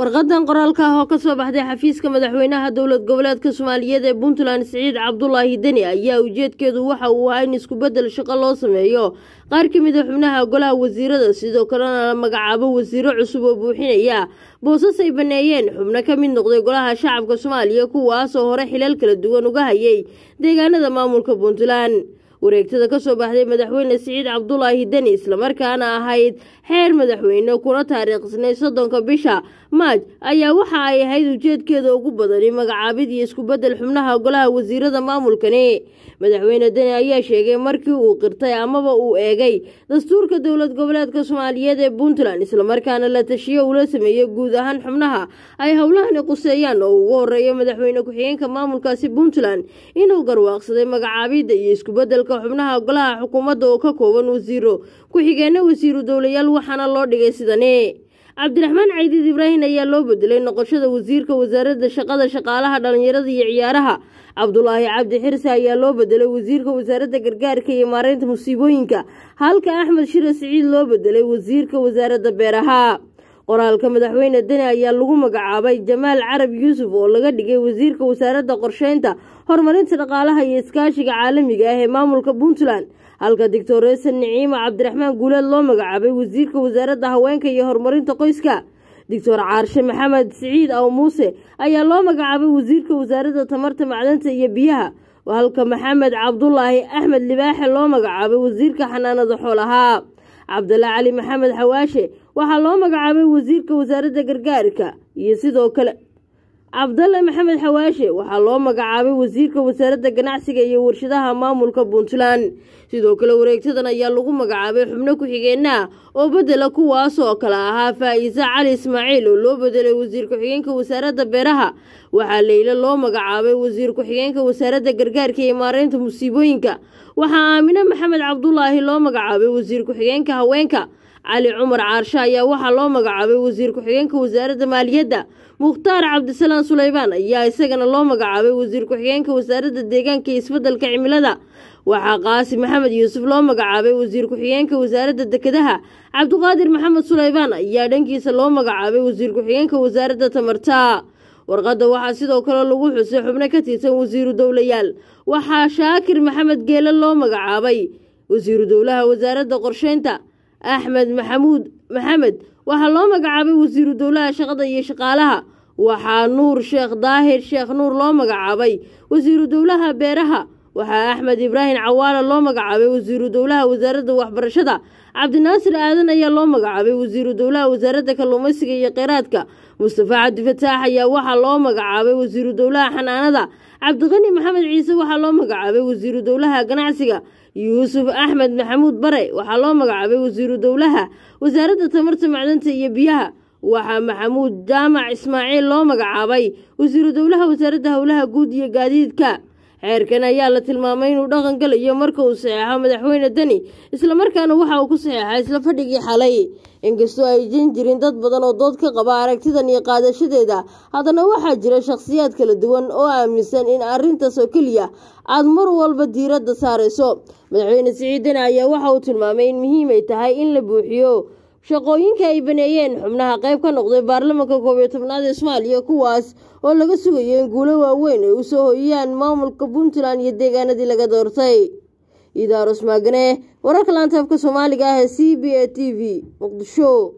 warqadan qoraalka ah oo ka soo baxday xafiiska madaxweynaha dowlad goboleedka soomaaliyeed ee puntland siciid cabdulaahi deni ayaa ujeedkeedu waxa uu ahaa in isku-beddel shaqo loo sameeyo. Qaar ka mid a xubnaha golaha wasiirada sidoo kalena la magacaabo wasiiro cusub oo buuxinaya. Boosas ay baneeyeen xubno ka mid noqday golaha shacabka soomaaliya kuwaasoo hore xilal kala duwan uga hayay deegaanada maamulka puntland wareegtada ka soo baxday madaxweyne siciid cabdulaahi deni islamarkaana ahayd xeer madaxweyne kuna taariikhsnay soddonka bisha. Maaj ayaa waxa ay ahayd ujeedkeeda ugu badani magacaabid iyo isku-beddel xubnaha golaha wasiirada maamulkani. Madaxweyne deni ayaa sheegay markii uu qirtay amaba uu eegay dastuurka dowlad goboleedka soomaaliyeed ee puntland islamarkaana la tashiyo ula sameeyey guud ahaan xubnaha ay howlahani quseeyaan oo ugu horreeya madaxweyne ku-xigeenka maamulkaasi puntland inuu garwaaqsaday magacaabidda iyo isku-beddelka xubnaha golaha xukuumadda oo ka kooban wasiiro. Ku-xigeenno wasiiru dowlayaal waxaana loo dhigay sidani cabdiraxmaan caydiid ibraahin ayaa loo bedelay noqoshada wasiirka wasaaradda shaqada shaqaalaha dhallinyarada iyo ciyaaraha. Cabdulaahi cabdi xirse ayaa loo bedelay wasiirka wasaaradda gargaarka iyo maareynta musiibooyinka halka axmed shire siciid loo bedelay wasiirka wasaaradda beeraha qoraalka madaxweyne deni ayaa lagu magacaabay jamaal carab yuusuf oo laga dhigay wasiirka wasaaradda qorsheynta horumarinta dhaqaalaha iyo iskaashiga caalamiga ah ee maamulka puntland. Halka doctoreesa niciimo cabdiraxmaan guuleed loo magacaabay wasiirka wasaaradda haweenka iyo horumarinta qoyska. Doctor caarshe maxamed siciid aw muuse ayaa loo magacaabay wasiirka wasaaradda tamarta macdanta iyo biyaha. Halka maxamed cabdulaahi axmed libaaxe loo magacaabay wasiirka xanaanada xoolaha cabdalla cali maxamed xawaashe waxaa loo magacaabay wasiirka wasaaradda gargaarka iyo sidoo kale. Cabdalle maxamed xawaashe waxaa loo magacaabay wasiirka wasaaradda ganacsiga iyo warshadaha maamulka puntland. Sidoo kale wareegtadan ayaa lagu magacaabay xubno ku-xigeennaah oo bedela kuwaasoo kale ahaa faa'iise cali ismaaciil oo loo bedelay wasiir ku-xigeenka wasaaradda beeraha. Waxaa leylo loo magacaabay wasiir ku-xigeenka wasaaradda gargaarka iyo maareynta musiibooyinka waxaa aamine maxamed cabdulaahi loo magacaabay wasiir ku-xigeenka haweenka. Cali cumar caarshe ayaa waxaa loo magacaabay wasiir ku-xigeenka wasaaradda maaliyadda. Mukhtaar cabdisalaan suleymaan ayaa isagana loo magacaabay wasiir ku-xigeenka wasaaradda deegaanka iyo isbeddelka cimilada. Waxaa qaasi maxamed yuusuf loo magacaabay wasiir ku-xigeenka wasaaradda dekedaha cabdiqaadir maxamed suleymaan ayaa dhankiisa loo magacaabay wasiir ku-xigeenka wasaaradda tamarta warqadda waxaa sidoo kale lagu xusay xubno ka tirsan wasiiru dowlayaal. Waxaa shaakir maxamed geele loo magacaabay. Wasiiru dowlaha wasaaradda qorsheynta axmed maxamuud maxamed waxaa loo magacaabay wasiiru dowlaha shaqada iyo shaqaalaha. Waxaa nuur sheekh daahir sheekh nuur loo magacaabay. Wasiiru dowlaha beeraha waxaa axmed ibraahim cawaale loo magacaabay wasiiru dowlaha wasaaradda waxbarashada. Cabdinaasir aadan ayaa loo magacaabay wasiiru dowlaha wasaaradda kalluumaysiga iyo kheyraadka. Mustafa cabdi fataax ayaa waxaa loo magacaabay wasiiru dowlaha xanaanada. Cabdiqani maxamed ciise waxaa loo magacaabay wasiiru dowlaha ganacsiga. Yuusuf axmed maxamuud bare waxaa loo magacaabay wasiiru dowlaha wasaaradda tamarta macdanta iyo biyaha. Waxaa maxamuud jaamac ismaaciil loo magacaabay wasiiru dowlaha wasaaradda howlaha guud iyo gaadiidka xeerkan ayaa la tilmaamay inuu dhaqan galayo marka uu saxeexo madaxweyne deni islamarkaana waxa uu ku saxeexay isla fadhigii xalay. Inkastoo ay jin jirin dad badan oo dood ka qaba aragtidan iyo qaadashadeeda haddana waxaa jira shakhsiyaad kala duwan oo aaminsan in arrintaas oo keliya aad mar walba diiradda saarayso. Madaxweyne siciid deni ayaa waxa uu tilmaamay in muhiim ay tahay in la buuxiyo shaqooyinka ay baneeyeen xubnaha qayb ka noqday baarlamaanka koob tobnaad ee soomaaliya kuwaas oo laga sugayo in guulo waaweyn ay u soo hoyiyaan maamulka puntland iyo deegaanadii laga doortay. Idaaros maagane wararka laantaafka soomaaliga ah ee c b a t v muqdisho